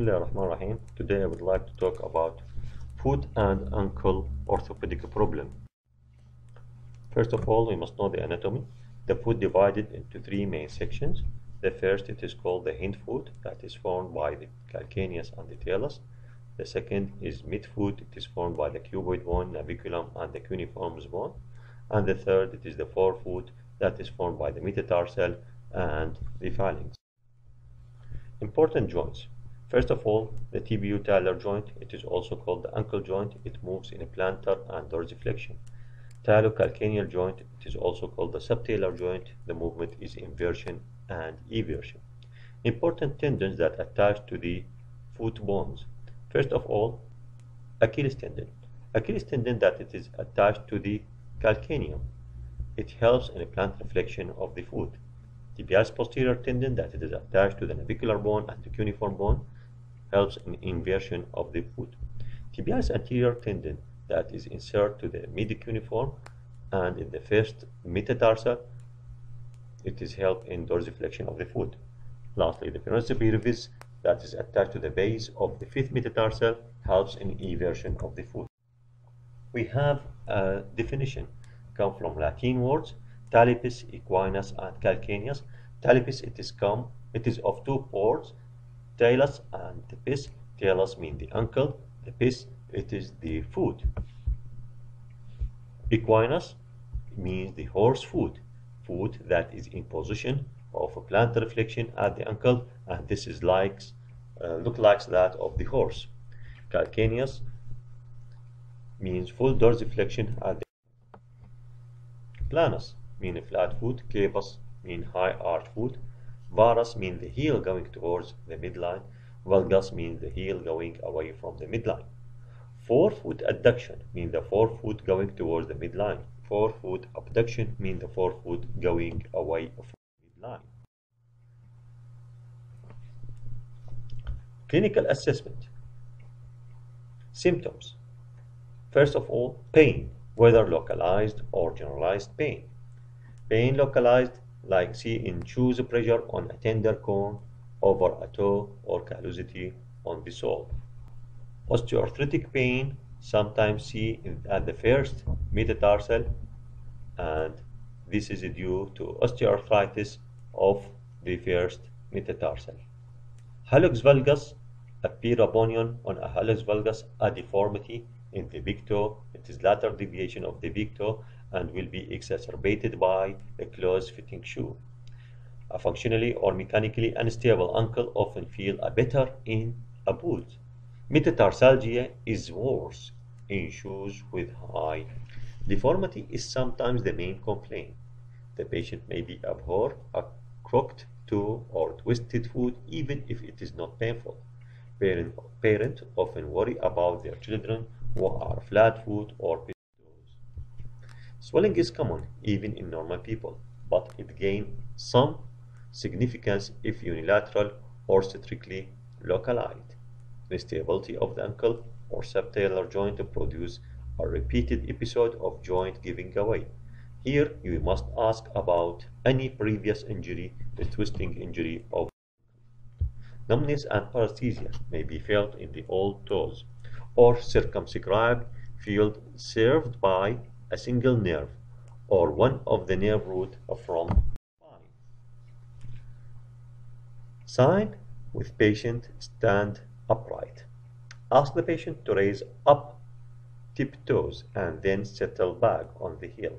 Bismillah ar-Rahman ar-Rahim. Today I would like to talk about foot and ankle orthopedic problem. First of all, we must know the anatomy. The foot divided into three main sections. The first, it is called the hind foot, that is formed by the calcaneus and the talus. The second is midfoot, it is formed by the cuboid bone, naviculum, and the cuneiformis bone. And the third, it is the forefoot, that is formed by the metatarsal and the phalanx. Important joints. First of all, the tibio-talar joint, it is also called the ankle joint. It moves in a plantar and dorsiflexion. Talocalcaneal joint, it is also called the subtalar joint. The movement is inversion and eversion. Important tendons that attach to the foot bones. First of all, Achilles tendon. Achilles tendon that it is attached to the calcaneum. It helps in a plantar flexion of the foot tibialis posterior tendon that it is attached to the navicular bone and the cuneiform bone helps in inversion of the foot. Tibialis anterior tendon that is inserted to the midicuneiform and in the first metatarsal it is help in dorsiflexion of the foot. Lastly, the peroneus brevis that is attached to the base of the fifth metatarsal helps in eversion of the foot. We have a definition come from Latin words talipes, equinus, and calcaneus. Talipes, it is come, it is of two parts, talus and the pes. Talus mean the ankle, the pes, it is the foot. Equinus means the horse foot, foot that is in position of a plantar flexion at the ankle, and this is like, uh, look like that of the horse. Calcaneus means full dorsiflexion at the planus mean flat foot, cavus mean high arch foot, varus means the heel going towards the midline, valgus means the heel going away from the midline. Forefoot adduction means the forefoot going towards the midline. Forefoot abduction means the forefoot going away from the midline. Clinical assessment. Symptoms. First of all, pain, whether localized or generalized pain. Pain localized, like see in choose pressure on a tender cone over a toe or callosity on the sole. Osteoarthritic pain sometimes see at the first metatarsal and this is due to osteoarthritis of the first metatarsal. Hallux valgus, a parabonion on a hallux valgus, a deformity in the big toe. It is lateral deviation of the big toe and will be exacerbated by a close-fitting shoe. A functionally or mechanically unstable ankle often feel a better in a boot. Metatarsalgia is worse in shoes with high deformity is sometimes the main complaint. The patient may be abhor a crooked toe or twisted foot even if it is not painful. Parents parent often worry about their children who are flat foot or Swelling is common even in normal people, but it gains some significance if unilateral or strictly localized. The stability of the ankle or subtalar joint to produce a repeated episode of joint giving away. Here you must ask about any previous injury, the twisting injury of Numbness and paresthesia may be felt in the old toes or circumscribed field served by a single nerve or one of the nerve root from. Sign with patient stand upright. Ask the patient to raise up tiptoes and then settle back on the heel.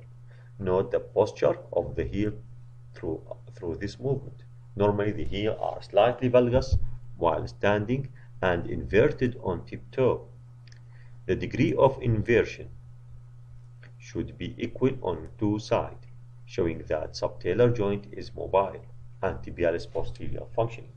Note the posture of the heel through, through this movement. Normally the heel are slightly valgus while standing and inverted on tiptoe. The degree of inversion should be equal on two sides, showing that subtalar joint is mobile and tibialis posterior functioning.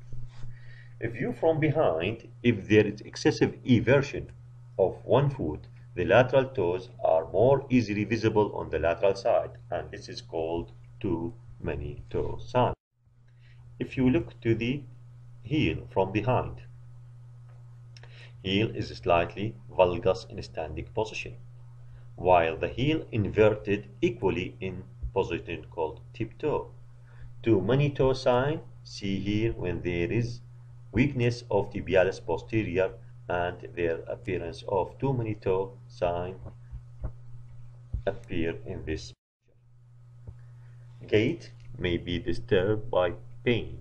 A view from behind, if there is excessive eversion of one foot, the lateral toes are more easily visible on the lateral side, and this is called too many toe sign. If you look to the heel from behind, heel is slightly valgus in standing position while the heel inverted equally in position called tiptoe. To many toe sign, see here when there is weakness of tibialis posterior, and their appearance of too many toe sign appear in this Gait may be disturbed by pain,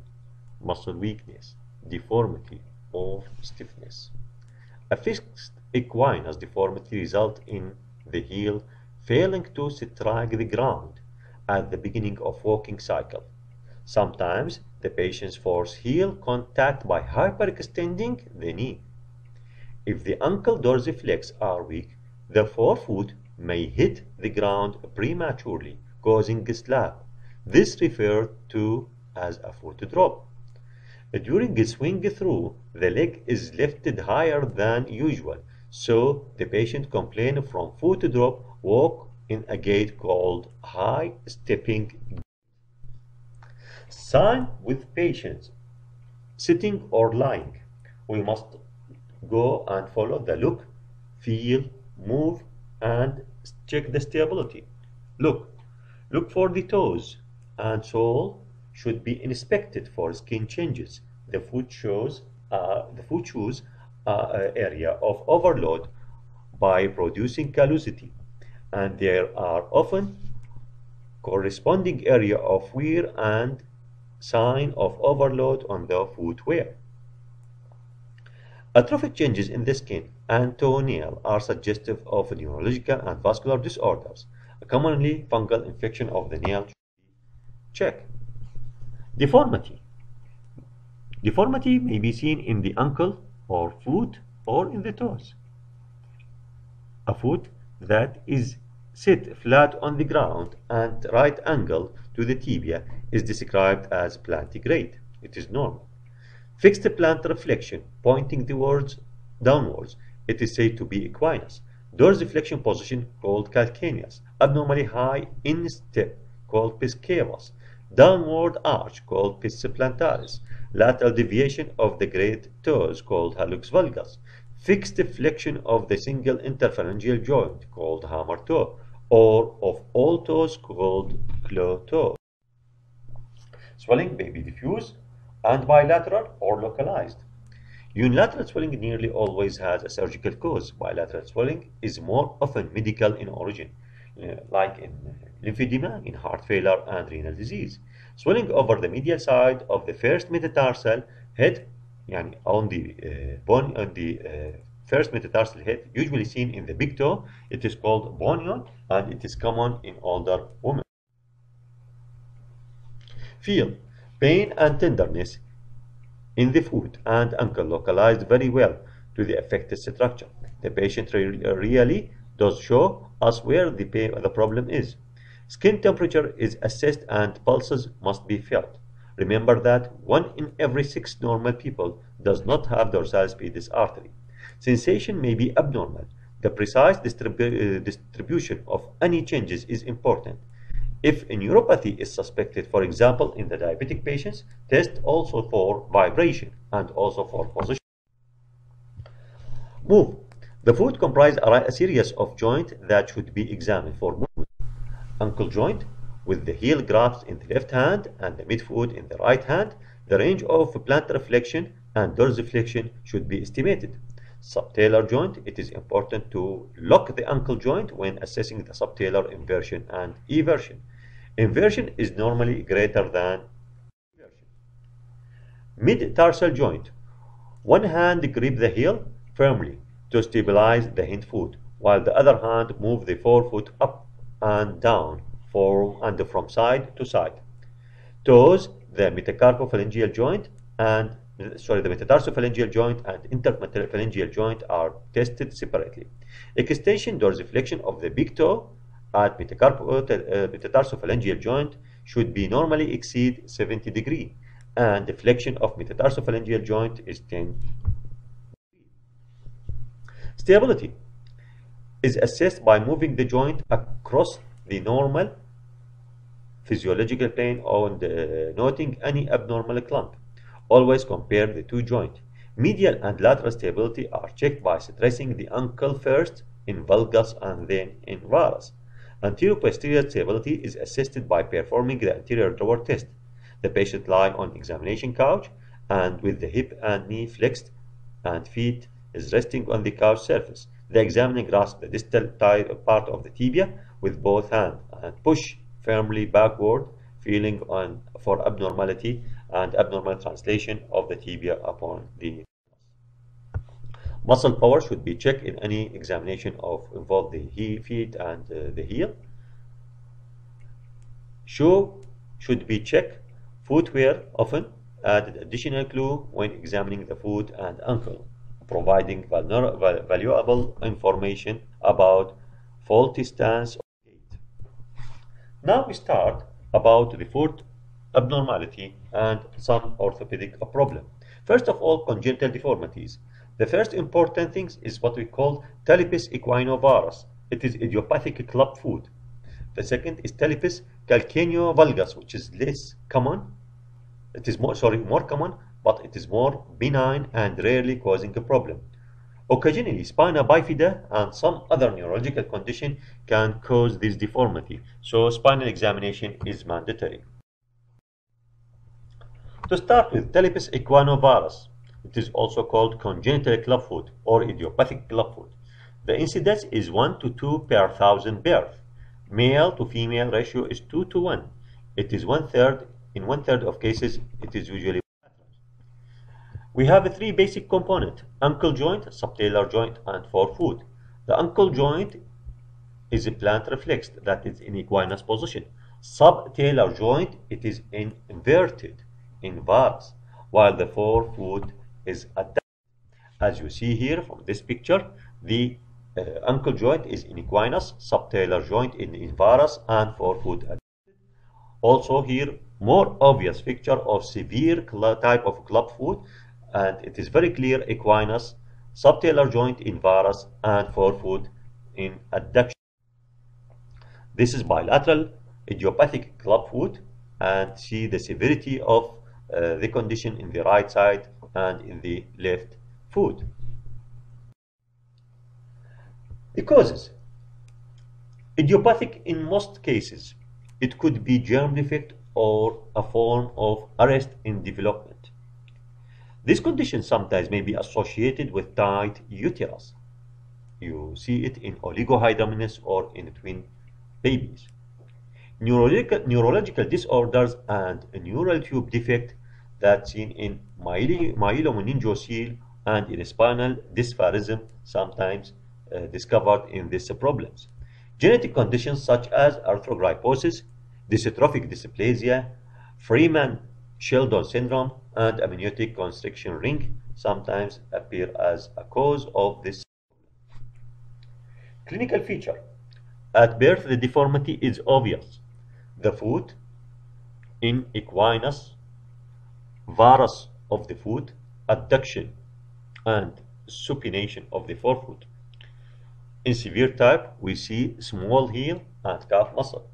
muscle weakness, deformity, or stiffness. A fixed equinus deformity result in the heel failing to strike the ground at the beginning of walking cycle. Sometimes the patients force heel contact by hyperextending the knee. If the ankle dorsiflex are weak, the forefoot may hit the ground prematurely, causing a slap. This referred to as a foot drop. During a swing through, the leg is lifted higher than usual, so the patient complains from foot drop walk in a gait called high stepping Sign with patients sitting or lying. We must go and follow the look, feel, move, and check the stability. Look, look for the toes and sole should be inspected for skin changes. The foot shows uh, the foot shoes uh, area of overload by producing callosity, and there are often corresponding area of wear and sign of overload on the footwear. Atrophic changes in the skin and toenail are suggestive of neurological and vascular disorders. A commonly fungal infection of the nail check. Deformity. Deformity may be seen in the ankle or foot or in the toes. A foot that is sit flat on the ground and right angle to the tibia is described as plantigrade. It is normal. Fixed plantar flexion pointing towards downwards. It is said to be equinus. Dorsiflexion position called calcaneus. Abnormally high instep called pes cavus. Downward arch called pes plantaris. Lateral deviation of the great toes called hallux valgus. Fixed flexion of the single interphalangeal joint called hammer toe or of all toes called claw toe. Swelling may be diffuse and bilateral or localized. Unilateral swelling nearly always has a surgical cause. Bilateral swelling is more often medical in origin, like in lymphedema, in heart failure, and renal disease. Swelling over the medial side of the first metatarsal head, yani on the uh, bone on the uh, first metatarsal head, usually seen in the big toe. It is called bunion, and it is common in older women. Feel pain and tenderness in the foot and ankle localized very well to the affected structure. The patient re really does show us where the, the problem is. Skin temperature is assessed and pulses must be felt. Remember that one in every six normal people does not have dorsalis pedis artery. Sensation may be abnormal. The precise distribu uh, distribution of any changes is important. If a neuropathy is suspected, for example, in the diabetic patients, test also for vibration and also for position. Move. The foot comprises a series of joints that should be examined for movement. Ankle joint with the heel grasped in the left hand and the midfoot in the right hand. The range of plantar flexion and dorsiflexion should be estimated. Subtalar joint, it is important to lock the ankle joint when assessing the subtalar inversion and eversion. Inversion is normally greater than eversion. Mid-tarsal joint. One hand grip the heel firmly to stabilize the hind foot, while the other hand move the forefoot up and down from and from side to side. Toes, the metacarpophalangeal joint and sorry, the metatarsophalangeal joint and interphalangeal joint are tested separately. Extension dorsiflexion of the big toe at uh, metatarsophalangeal joint should be normally exceed 70 degree and the flexion of metatarsophalangeal joint is 10 Stability is assessed by moving the joint across the normal physiological plane and uh, noting any abnormal clump. Always compare the two joints. Medial and lateral stability are checked by stressing the ankle first in valgus and then in varus. Anterior-posterior stability is assisted by performing the anterior drawer test. The patient lie on examination couch and with the hip and knee flexed and feet is resting on the couch surface. The examiner grasps the distal part of the tibia with both hands and push firmly backward, feeling on for abnormality and abnormal translation of the tibia upon the Muscle power should be checked in any examination of involve the feet and uh, the heel. Shoe should be checked. Footwear often added additional clue when examining the foot and ankle, providing valuable information about faulty stance or gait. Now we start about the foot abnormality and some orthopedic problem. First of all, congenital deformities. The first important thing is what we call Talipes equinovarus. It is idiopathic club foot. The second is Talipes calcaneovalgus, which is less common. It is more, sorry, more common, but it is more benign and rarely causing a problem. Occasionally, spina bifida and some other neurological condition can cause this deformity, so spinal examination is mandatory. To start with, Talipes equinovarus. It is also called congenital clubfoot or idiopathic clubfoot. The incidence is 1 to 2 per thousand birth. Male to female ratio is 2 to 1. It is one third. In one third of cases, it is usually we have three basic components, ankle joint, subtalar joint, and forefoot. The ankle joint is a plantar flexed, that is in equinus position. Subtalar joint, it is in inverted, in varus, while the forefoot is adapted. As you see here from this picture, the uh, ankle joint is in equinus, subtalar joint in invarus, and forefoot adapted. Also here, more obvious picture of severe type of club foot, and it is very clear equinus, subtalar joint in varus, and forefoot in adduction. This is bilateral idiopathic clubfoot, and see the severity of uh, the condition in the right side and in the left foot. The causes. Idiopathic in most cases. It could be germ defect or a form of arrest in development. This condition sometimes may be associated with tight uterus. You see it in oligohydramnios or in twin babies. Neurological, neurological disorders and neural tube defect that's seen in myelomeningocele and in spinal dysraphism sometimes uh, discovered in these problems. Genetic conditions such as arthrogryposis, diastrophic dysplasia, Freeman-Sheldon syndrome, and amniotic constriction ring sometimes appear as a cause of this. Clinical feature. At birth, the deformity is obvious. The foot in equinus varus of the foot, adduction and supination of the forefoot. In severe type, we see small heel and calf muscle.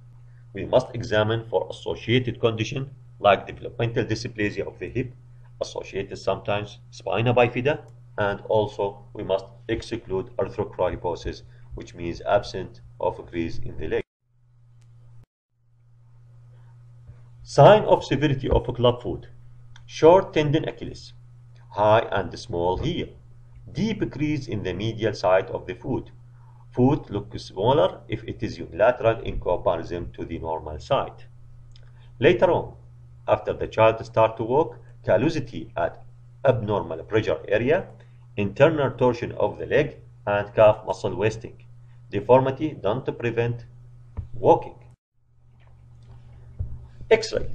We must examine for associated condition like developmental dysplasia of the hip, associated sometimes spina bifida, and also we must exclude arthrogryposis, which means absent of crease in the leg. Sign of severity of a clubfoot short tendon Achilles, high and small heel, deep crease in the medial side of the foot. Foot looks smaller if it is unilateral in comparison to the normal side. Later on, after the child starts to walk, callosity at abnormal pressure area, internal torsion of the leg, and calf muscle wasting. Deformity don't prevent walking. X-ray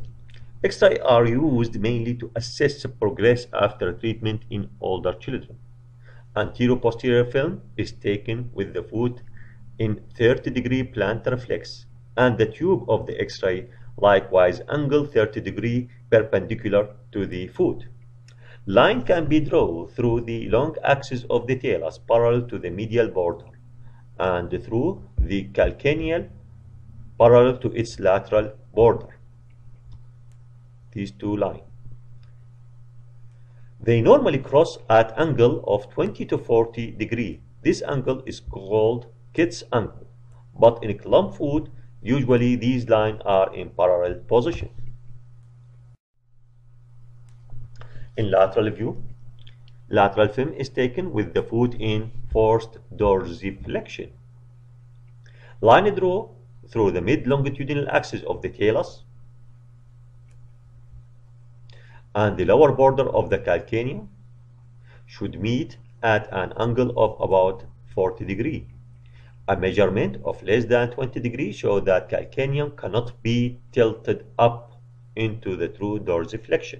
X-rays are used mainly to assess progress after treatment in older children. Anterior-posterior film is taken with the foot in 30 degree plantar flex and the tube of the X-ray likewise angle 30 degree perpendicular to the foot. Line can be drawn through the long axis of the talus parallel to the medial border and through the calcaneal parallel to its lateral border these two lines. They normally cross at angle of 20 to 40 degree. This angle is called Kite's angle, but in club foot, usually these lines are in parallel position. In lateral view, lateral film is taken with the foot in forced dorsiflexion. Line draw through the mid-longitudinal axis of the talus and the lower border of the calcaneum should meet at an angle of about 40 degree. A measurement of less than 20 degrees shows that calcaneum cannot be tilted up into the true dorsiflexion.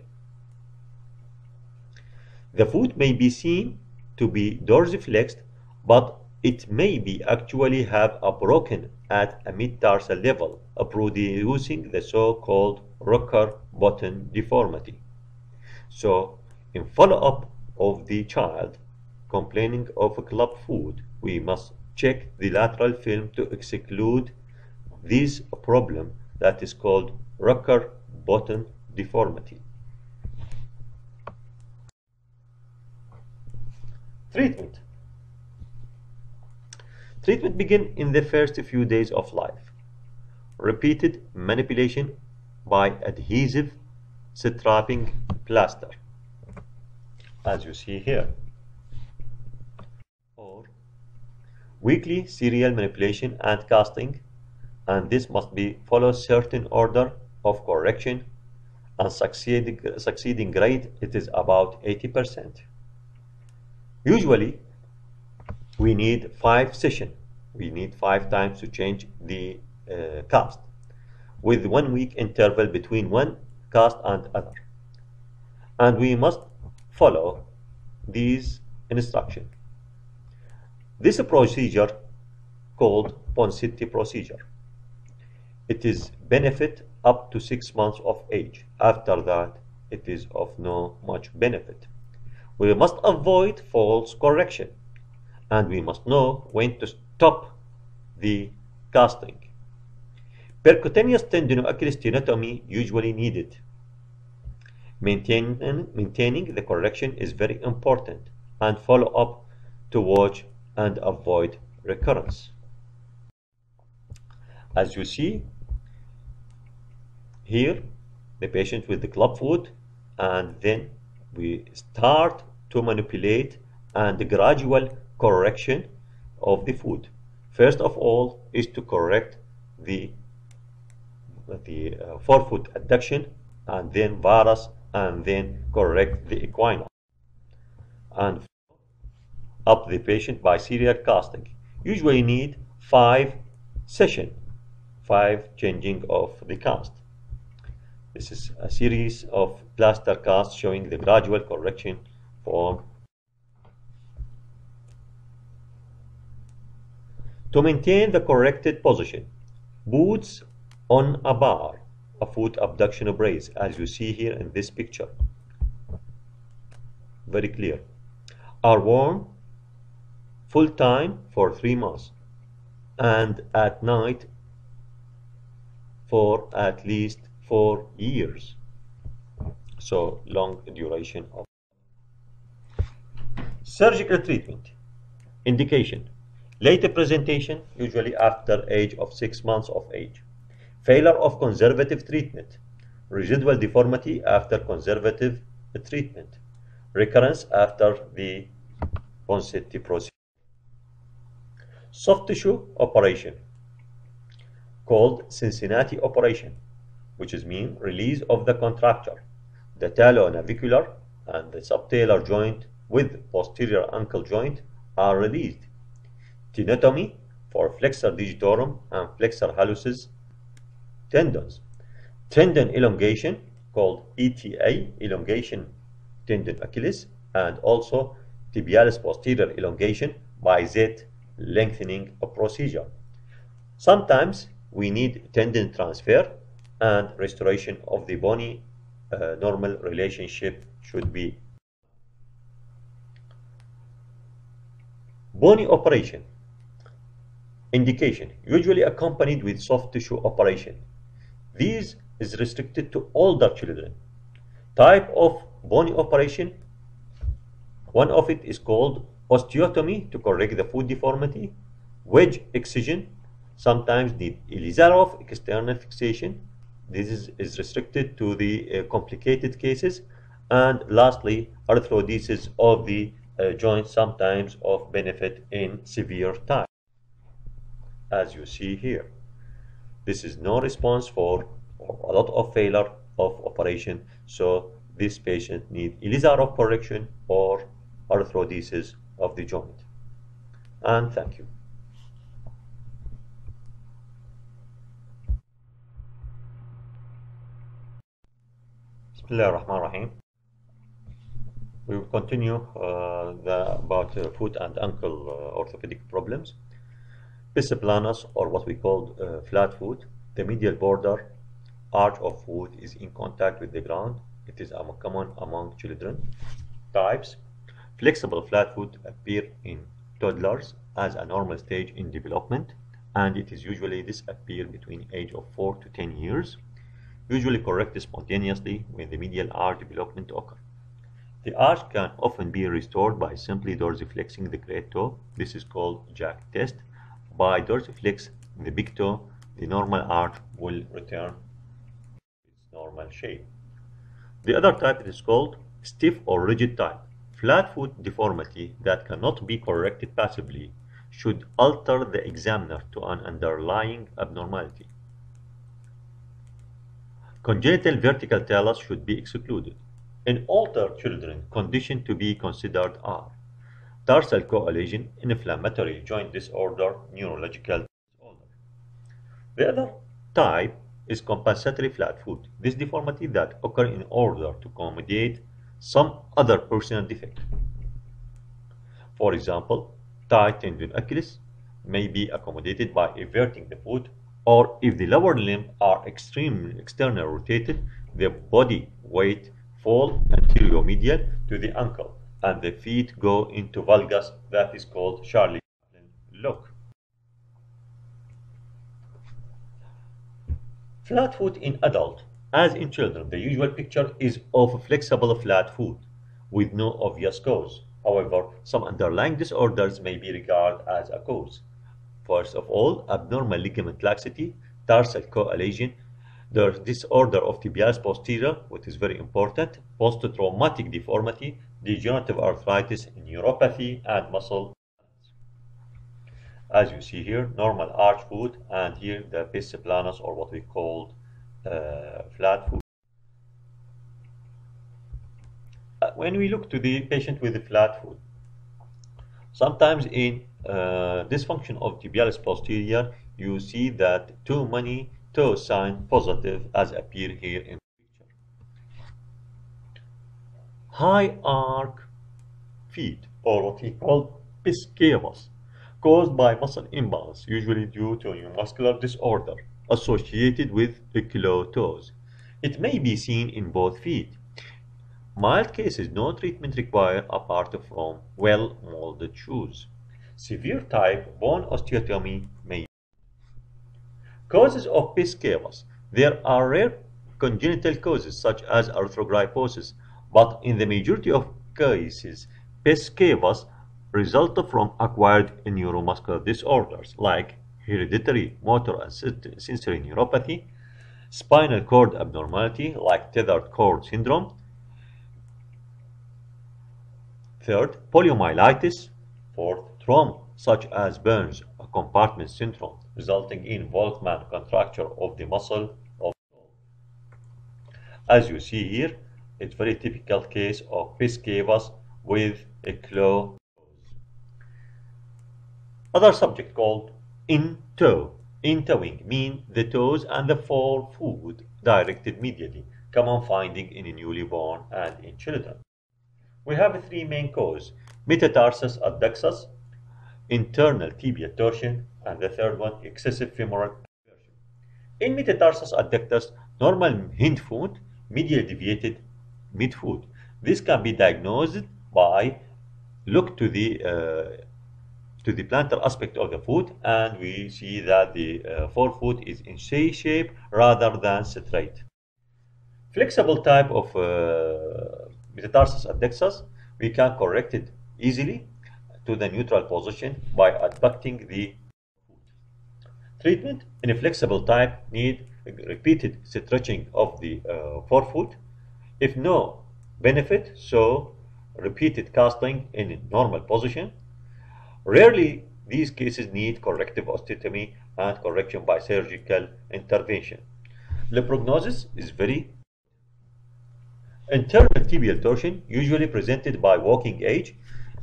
The foot may be seen to be dorsiflexed, but it may be actually have a broken at a mid-tarsal level, producing the so-called rocker bottom deformity. So, in follow-up of the child complaining of a club foot, we must check the lateral film to exclude this problem that is called rocker bottom deformity. Treatment. Treatment begin in the first few days of life. Repeated manipulation by adhesive strapping plaster, as you see here. Or weekly serial manipulation and casting, and this must be follow certain order of correction and succeeding, succeeding rate it is about 80%. Usually, we need five session. We need five times to change the uh, cast with one week interval between one cast and other. And we must follow these instructions. This procedure called Ponseti procedure. It is benefit up to six months of age. After that, it is of no much benefit. We must avoid false correction and we must know when to stop the casting. Percutaneous tendinoachilles tenotomy usually needed. Maintaining, maintaining the correction is very important and follow up to watch and avoid recurrence. As you see here, the patient with the club foot and then we start to manipulate and gradual correction of the foot. First of all is to correct the, the uh, forefoot adduction and then varus and then correct the equina. And up the patient by serial casting. Usually need five session, five changing of the cast. This is a series of plaster casts showing the gradual correction form. To maintain the corrected position, boots on a bar, a foot abduction brace, as you see here in this picture. Very clear. Are worn full time for three months and at night for at least four years. So long duration of surgical treatment. Indication. Later presentation, usually after age of six months of age. Failure of conservative treatment. Residual deformity after conservative treatment. Recurrence after the Ponseti procedure. Soft tissue operation called Cincinnati operation which is mean release of the contracture, the talonavicular and the subtalar joint with posterior ankle joint are released. Tenotomy for flexor digitorum and flexor hallucis tendons. Tendon elongation called ETA, elongation tendon Achilles, and also tibialis posterior elongation by Z lengthening a procedure. Sometimes we need tendon transfer and restoration of the bony uh, normal relationship should be. Bony operation. Indication, usually accompanied with soft tissue operation. These is restricted to older children. Type of bony operation, one of it is called osteotomy to correct the foot deformity, wedge excision, sometimes need Ilizarov external fixation, this is, is restricted to the uh, complicated cases. And lastly, arthrodesis of the uh, joint sometimes of benefit in severe time, as you see here. This is no response for a lot of failure of operation, so this patient need Ilizarov correction or arthrodesis of the joint. And thank you. Ar-Rahman ar-Rahim. We will continue uh, the, about uh, foot and ankle uh, orthopedic problems. Pes planus, or what we call uh, flat foot, the medial border arch of foot is in contact with the ground. It is common among children. Types Flexible flat foot appear in toddlers as a normal stage in development, and it is usually disappear between age of 4 to 10 years usually corrected spontaneously when the medial arch development occurs. The arch can often be restored by simply dorsiflexing the great toe. This is called Jack test. By dorsiflex the big toe, the normal arch will return its normal shape. The other type is called stiff or rigid type. Flat foot deformity that cannot be corrected passively should alter the examiner to an underlying abnormality. Congenital vertical talus should be excluded. In older children, conditions to be considered are tarsal coalition, inflammatory joint disorder, neurological disorder. The other type is compensatory flat foot. This deformity that occur in order to accommodate some other personal defect. For example, tight tendon Achilles may be accommodated by everting the foot or if the lower limb are extremely externally rotated, the body weight fall anterior medial to the ankle and the feet go into valgus that is called Charlie look. Flat foot in adult. As in children, the usual picture is of flexible flat foot with no obvious cause. However, some underlying disorders may be regarded as a cause. First of all, abnormal ligament laxity, tarsal coalition, the disorder of tibialis posterior, which is very important, post-traumatic deformity, degenerative arthritis, neuropathy, and muscle. As you see here, normal arch foot, and here the pes planus, or what we call uh, flat foot. Uh, when we look to the patient with the flat foot, sometimes in uh, dysfunction of tibialis posterior, you see that too many toe sign positive as appear here in the picture. High arc feet, or what we call pes cavus, caused by muscle imbalance, usually due to a muscular disorder associated with claw toes. It may be seen in both feet. Mild cases, no treatment required apart from well-molded shoes. Severe type bone osteotomy may Causes of Pes cavus. There are rare congenital causes such as arthrogryposis, but in the majority of cases, Pes cavus result from acquired neuromuscular disorders like hereditary motor and sensory neuropathy, spinal cord abnormality like tethered cord syndrome, third, poliomyelitis, fourth, trauma such as burns compartment syndrome, resulting in Volkmann contracture of the muscle of As you see here, it's very typical case of Pes cavus with a claw. Other subject called in toe. In toeing mean the toes and the forefoot directed medially, common finding in a newly born and in children. We have three main causes, metatarsus adductus, internal tibia torsion, and the third one, excessive femoral torsion. In metatarsus adductus, normal hind foot, medial deviated midfoot. This can be diagnosed by look to the uh, to the plantar aspect of the foot and we see that the uh, forefoot is in C shape rather than straight. Flexible type of uh, metatarsus adductus, we can correct it easily to the neutral position by adducting the foot. Treatment in a flexible type need repeated stretching of the uh, forefoot. If no benefit, so repeated casting in normal position. Rarely, these cases need corrective osteotomy and correction by surgical intervention. The prognosis is very Internal tibial torsion, usually presented by walking age.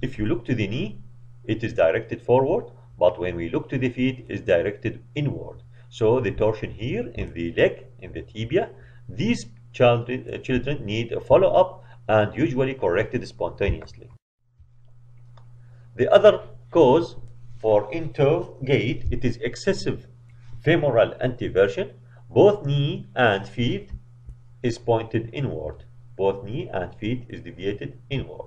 If you look to the knee, it is directed forward, but when we look to the feet, it's directed inward. So the torsion here in the leg, in the tibia, these child, uh, children need a follow-up and usually corrected spontaneously. The other cause for into gait, it is excessive femoral anteversion. Both knee and feet is pointed inward both knee and feet is deviated inward.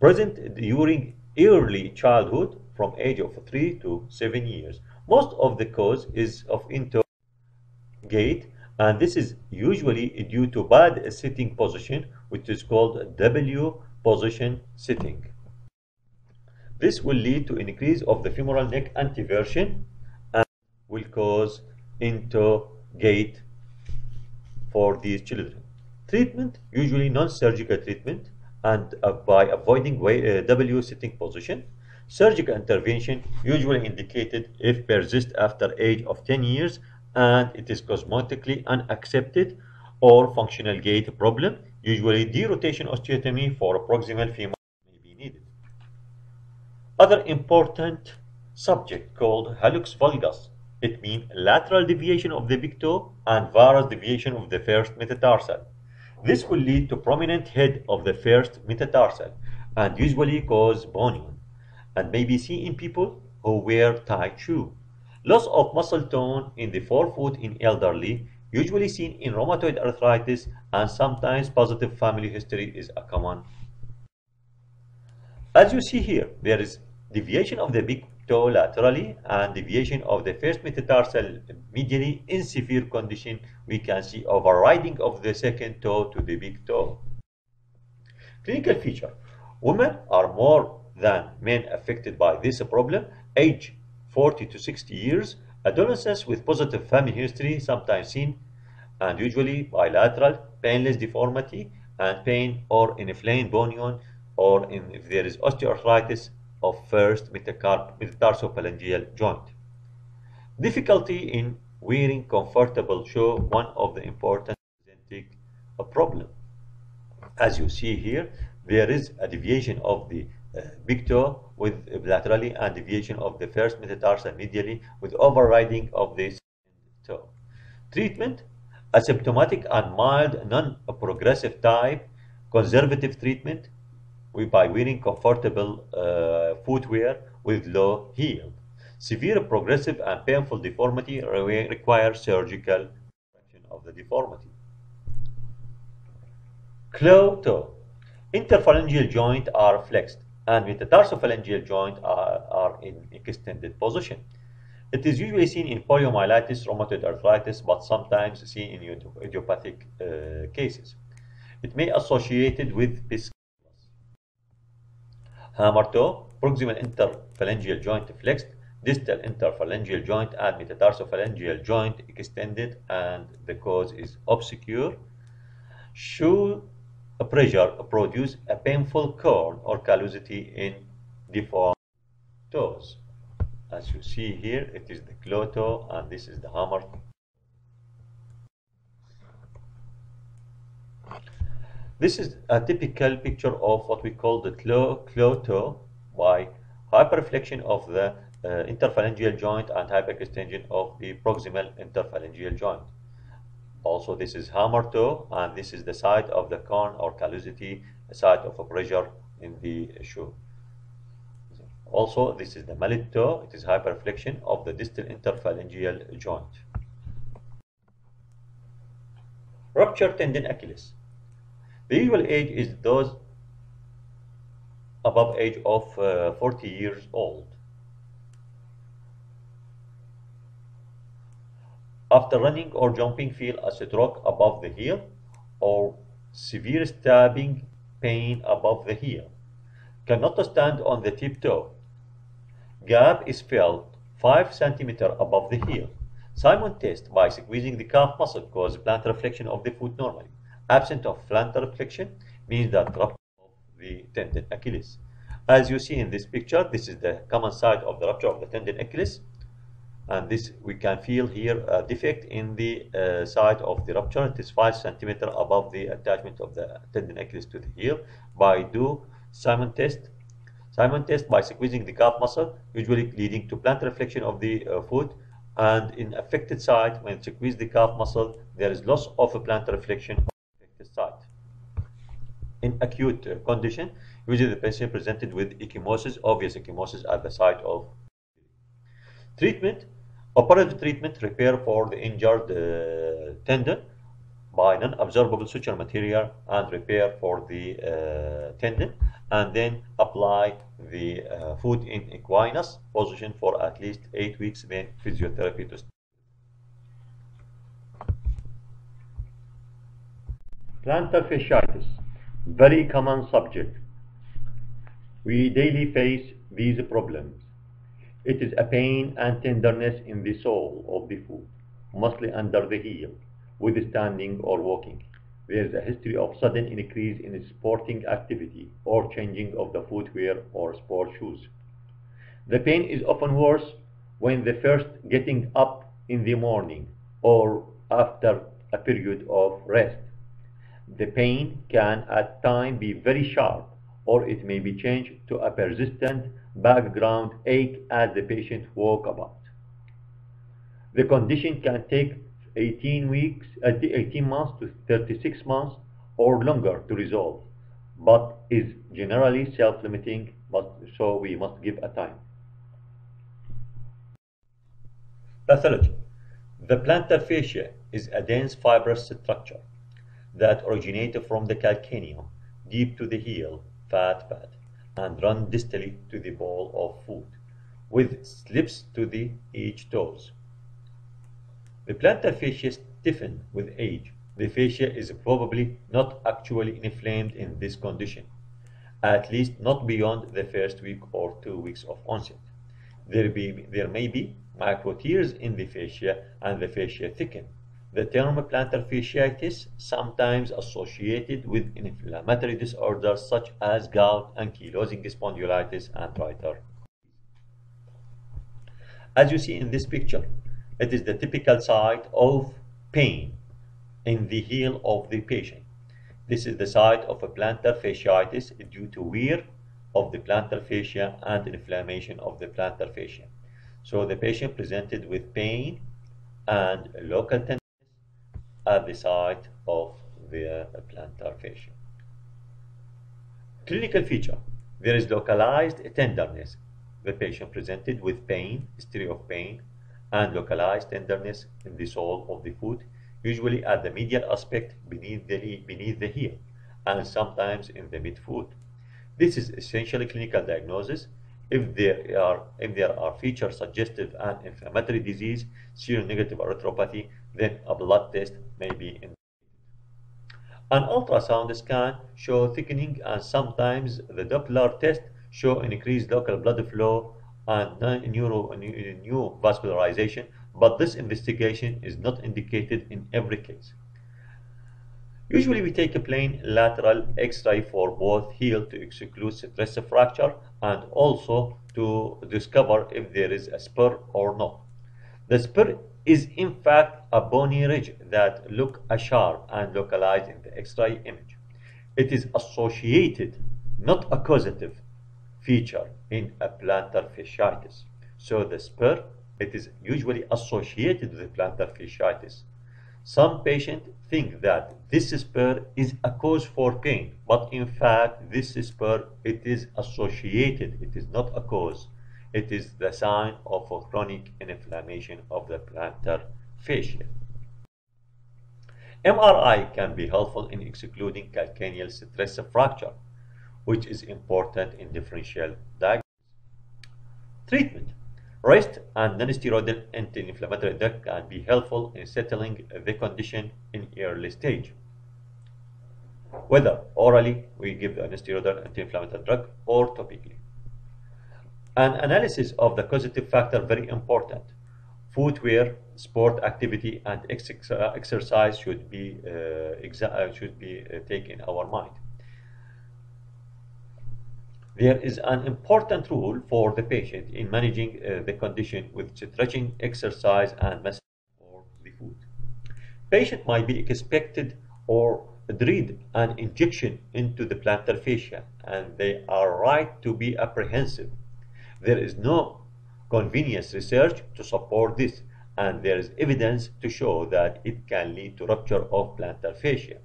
Present during early childhood from age of 3 to 7 years. Most of the cause is of into gait and this is usually due to bad sitting position which is called W position sitting. This will lead to increase of the femoral neck anteversion and will cause into gait for these children. Treatment, usually non-surgical treatment, and uh, by avoiding way, uh, W sitting position. Surgical intervention, usually indicated if persist after age of 10 years and it is cosmetically unaccepted or functional gait problem, usually derotation osteotomy for proximal femur may be needed. Other important subject called hallux valgus. It means lateral deviation of the big toe and varus deviation of the first metatarsal. This will lead to prominent head of the first metatarsal and usually cause bunion and may be seen in people who wear tight shoe. Loss of muscle tone in the forefoot in elderly, usually seen in rheumatoid arthritis and sometimes positive family history is a common. As you see here, there is deviation of the big laterally and deviation of the first metatarsal medially in severe condition we can see overriding of the second toe to the big toe. Clinical feature. Women are more than men affected by this problem. Age 40 to 60 years. Adolescents with positive family history sometimes seen and usually bilateral painless deformity and pain or inflamed bunion or in, if there is osteoarthritis of first metatarso-phalangeal joint. Difficulty in wearing comfortable shoe, one of the important a problem. As you see here, there is a deviation of the uh, big toe with uh, laterally and deviation of the first metatarsal medially with overriding of this toe. Treatment, asymptomatic and mild non-progressive type, conservative treatment, by wearing comfortable uh, footwear with low heel. Severe progressive and painful deformity requires surgical correction of the deformity. Claw toe. Interphalangeal joint are flexed and metatarsophalangeal joint are, are in extended position. It is usually seen in poliomyelitis, rheumatoid arthritis, but sometimes seen in idiopathic uh, cases. It may associated with Hammer toe, proximal interphalangeal joint flexed, distal interphalangeal joint and metatarsophalangeal joint extended and the cause is obscure. Shoe pressure produce a painful corn or callosity in deformed toes. As you see here, it is the claw toe and this is the hammer This is a typical picture of what we call the toe by hyperflexion of the uh, interphalangeal joint and hyperextension of the proximal interphalangeal joint. Also, this is hammer toe, and this is the side of the corn or callosity, side of a pressure in the shoe. Also, this is the mallet toe. It is hyperflexion of the distal interphalangeal joint. Rupture tendon Achilles. The usual age is those above age of uh, 40 years old. After running or jumping, feel a stroke above the heel or severe stabbing pain above the heel. Cannot stand on the tiptoe. Gap is felt 5 cm above the heel. Simmonds test by squeezing the calf muscle causes plantar flexion of the foot normally absent of plantar flexion, means that rupture of the tendon Achilles. As you see in this picture, this is the common site of the rupture of the tendon Achilles. And this we can feel here a defect in the uh, site of the rupture. It is 5 centimeter above the attachment of the tendon Achilles to the heel. By do Simmonds test, Simmonds test by squeezing the calf muscle, usually leading to plantar flexion of the uh, foot and in affected site, when squeeze the calf muscle, there is loss of a plantar flexion the site. In acute uh, condition, usually the patient presented with ecchymosis, obvious ecchymosis at the site of treatment. Operative treatment, repair for the injured uh, tendon by non-absorbable suture material and repair for the uh, tendon and then apply the uh, foot in equinus position for at least 8 weeks then physiotherapy to. Plantar fasciitis, very common subject. We daily face these problems. It is a pain and tenderness in the sole of the foot, mostly under the heel, with standing or walking. There is a history of sudden increase in sporting activity or changing of the footwear or sport shoes. The pain is often worse when the first getting up in the morning or after a period of rest. The pain can at times be very sharp or it may be changed to a persistent background ache as the patient walk about. The condition can take 18 weeks, uh, 18 months to 36 months or longer to resolve, but is generally self-limiting, but so we must give a time. Pathology. The plantar fascia is a dense fibrous structure that originates from the calcaneum deep to the heel fat pad and run distally to the ball of foot with slips to the each toes. The plantar fascia stiffen with age. The fascia is probably not actually inflamed in this condition, at least not beyond the first week or two weeks of onset. There, be, there may be micro tears in the fascia and the fascia thicken. The term plantar fasciitis sometimes associated with inflammatory disorders such as gout, ankylosing spondylitis, and Reiter. As you see in this picture, it is the typical site of pain in the heel of the patient. This is the site of a plantar fasciitis due to wear of the plantar fascia and inflammation of the plantar fascia. So the patient presented with pain and local tenderness at the site of the uh, plantar fascia. Clinical feature. There is localized tenderness. The patient presented with pain, history of pain, and localized tenderness in the sole of the foot, usually at the medial aspect beneath the, beneath the heel, and sometimes in the midfoot. This is essentially clinical diagnosis. If there are if there are features suggestive and inflammatory disease, seronegative arthropathy, then a blood test may be indicated. An ultrasound scan show thickening and sometimes the Doppler test show increased local blood flow and neuro, but this investigation is not indicated in every case. Usually we take a plain lateral x-ray for both heel to exclude stress fracture and also to discover if there is a spur or not. The spur is in fact a bony ridge that look a sharp and localized in the x-ray image. It is associated, not a causative, feature in a plantar fasciitis. So the spur, it is usually associated with plantar fasciitis. Some patients think that this spur is a cause for pain, but in fact this spur, it is associated, it is not a cause. It is the sign of chronic inflammation of the plantar fascia. MRI can be helpful in excluding calcaneal stress fracture which is important in differential diagnosis. Treatment. Rest and non-steroidal anti-inflammatory drug can be helpful in settling the condition in early stage. Whether orally we give the non-steroidal anti-inflammatory drug or topically. An analysis of the causative factor very important. Footwear, sport activity, and ex exercise should be uh, should be uh, taken our mind. There is an important rule for the patient in managing uh, the condition with stretching, exercise, and massage for the foot. Patient might be expected or dread an injection into the plantar fascia, and they are right to be apprehensive. There is no convenience research to support this, and there is evidence to show that it can lead to rupture of plantar fascia,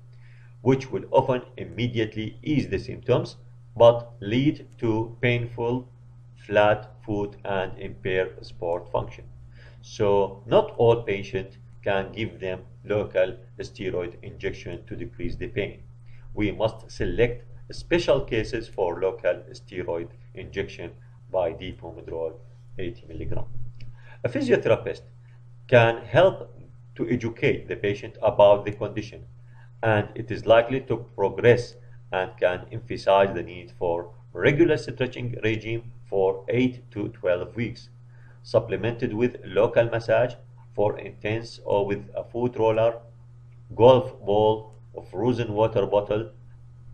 which will often immediately ease the symptoms but lead to painful flat foot and impair sport function. So not all patients can give them local steroid injection to decrease the pain. We must select special cases for local steroid injection by Depo-Medrol 80 mg. A physiotherapist can help to educate the patient about the condition and it is likely to progress and can emphasize the need for regular stretching regime for 8 to 12 weeks, supplemented with local massage for intense or with a foot roller, golf ball, or frozen water bottle,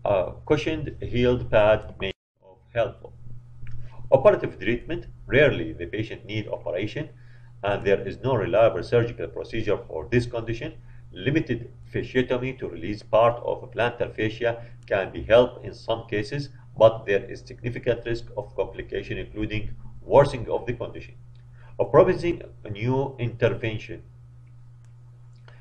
a cushioned heeled pad may be helpful. Operative treatment, rarely the patient need operation and there is no reliable surgical procedure for this condition Limited fasciotomy to release part of plantar fascia can be helped in some cases, but there is significant risk of complication, including worsening of the condition. A promising new intervention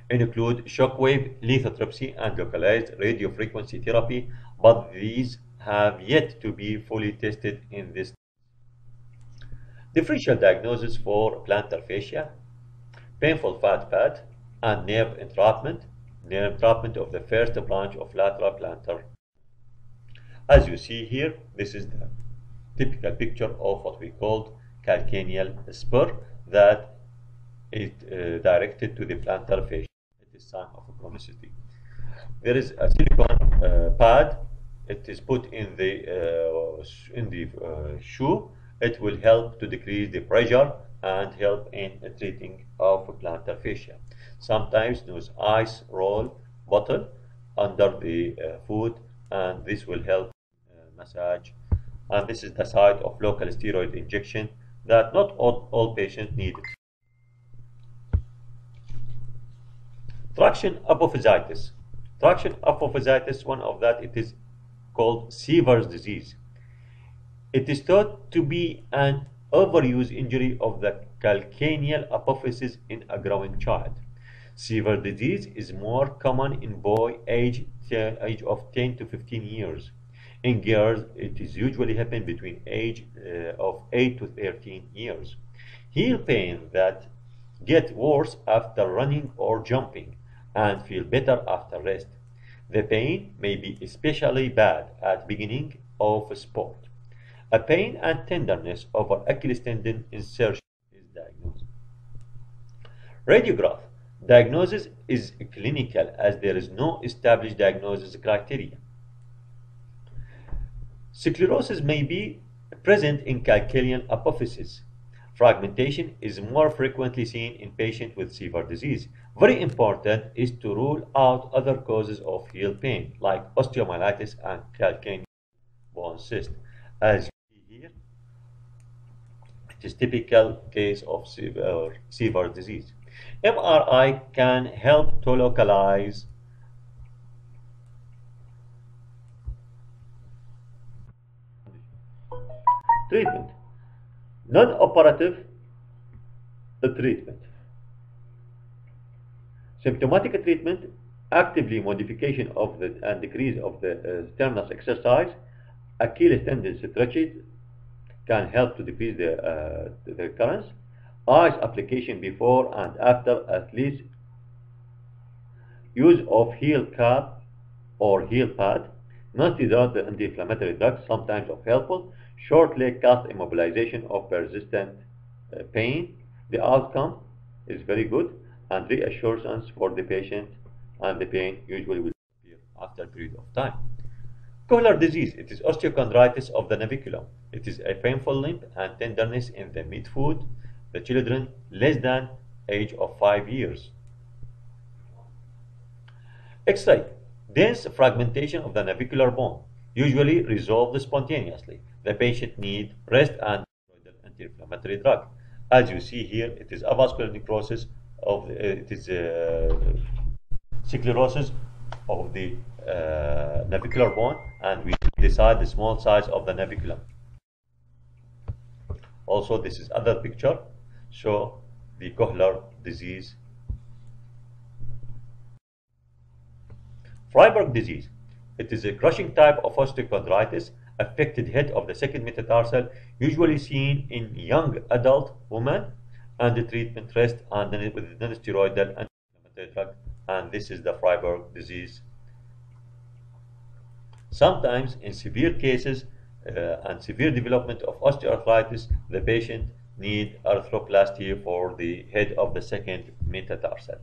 include shockwave lithotripsy and localized radiofrequency therapy, but these have yet to be fully tested in this. Differential diagnosis for plantar fascia, painful fat pad, and nerve entrapment, nerve entrapment of the first branch of lateral plantar. As you see here, this is the typical picture of what we called calcaneal spur that is uh, directed to the plantar fascia. It is sign of chronicity. There is a silicone uh, pad. It is put in the uh, in the uh, shoe. It will help to decrease the pressure and help in treating of plantar fascia. Sometimes use ice roll bottle under the uh, foot and this will help uh, massage. And this is the site of local steroid injection that not all, all patients need. Traction apophysitis. Traction apophysitis, one of that, it is called Sever's disease. It is thought to be an overuse injury of the calcaneal apophysis in a growing child. Sever disease is more common in boy age, age of 10 to 15 years. In girls, it is usually happen between age uh, of 8 to 13 years. Heel pain that get worse after running or jumping and feel better after rest. The pain may be especially bad at beginning of sport. A pain and tenderness over Achilles tendon insertion is diagnosed. Radiograph Diagnosis is clinical as there is no established diagnosis criteria. Sclerosis may be present in calcaneal apophysis. Fragmentation is more frequently seen in patients with severe disease. Very important is to rule out other causes of heel pain like osteomyelitis and calcaneal bone cyst. As it is typical case of severe, Sever disease. MRI can help to localize treatment. Non-operative treatment. Symptomatic treatment, actively modification of the and decrease of the uh, sternus exercise, Achilles tendon stretches can help to decrease the, uh, the recurrence ice application before and after at least use of heel cap or heel pad non-steroidal anti-inflammatory drugs sometimes of helpful short leg cast immobilization of persistent uh, pain. The outcome is very good and reassurance for the patient and the pain usually will disappear after a period of time Kohler disease, it is osteochondritis of the naviculum. It is a painful limp and tenderness in the midfoot the children less than age of 5 years. X-ray, dense fragmentation of the navicular bone, usually resolved spontaneously. the patient need rest and anti-inflammatory drug. As you see here, it is avascular necrosis of it is uh, sclerosis of the uh, navicular bone, and we decide the small size of the naviculum. Also, this is other picture show the Kohler disease. Freiberg disease. It is a crushing type of osteochondritis affected head of the second metatarsal, usually seen in young adult women, and the treatment rest and with non-steroidal anti-inflammatory drug, and this is the Freiberg disease. Sometimes, in severe cases uh, and severe development of osteoarthritis, the patient need arthroplasty for the head of the second metatarsal.